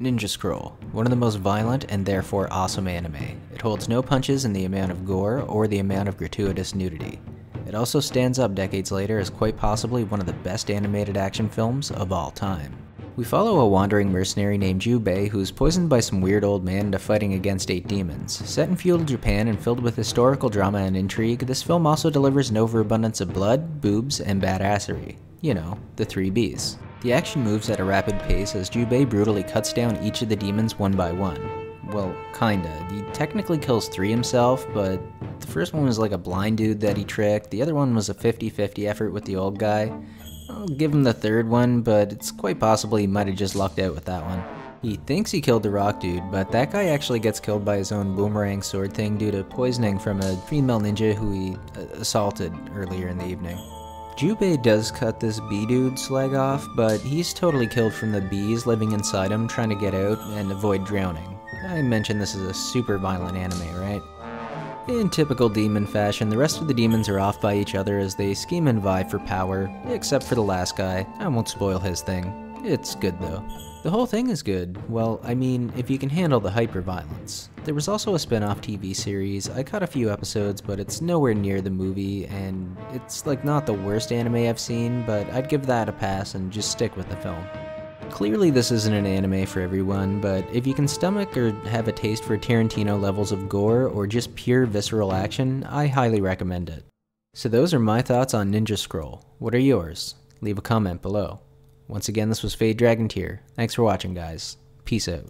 Ninja Scroll, one of the most violent and therefore awesome anime. It holds no punches in the amount of gore or the amount of gratuitous nudity. It also stands up decades later as quite possibly one of the best animated action films of all time. We follow a wandering mercenary named Jubei who's poisoned by some weird old man into fighting against eight demons. Set in feudal Japan and filled with historical drama and intrigue, this film also delivers an overabundance of blood, boobs, and badassery. You know, the three Bs. The action moves at a rapid pace as Jubei brutally cuts down each of the demons one by one. Well, kinda. He technically kills three himself, but the first one was like a blind dude that he tricked, the other one was a 50 50 effort with the old guy. I'll give him the third one, but it's quite possible he might have just lucked out with that one. He thinks he killed the rock dude, but that guy actually gets killed by his own boomerang sword thing due to poisoning from a female ninja who he uh, assaulted earlier in the evening. Jubei does cut this bee dude's leg off, but he's totally killed from the bees living inside him trying to get out and avoid drowning. I mentioned this is a super violent anime, right? In typical demon fashion, the rest of the demons are off by each other as they scheme and vie for power, except for the last guy. I won't spoil his thing. It's good though. The whole thing is good. Well, I mean, if you can handle the hyper-violence. There was also a spin-off TV series. I caught a few episodes, but it's nowhere near the movie, and it's like not the worst anime I've seen, but I'd give that a pass and just stick with the film. Clearly this isn't an anime for everyone, but if you can stomach or have a taste for Tarantino levels of gore or just pure visceral action, I highly recommend it. So those are my thoughts on Ninja Scroll. What are yours? Leave a comment below. Once again, this was Fade Dragontear. Thanks for watching, guys. Peace out.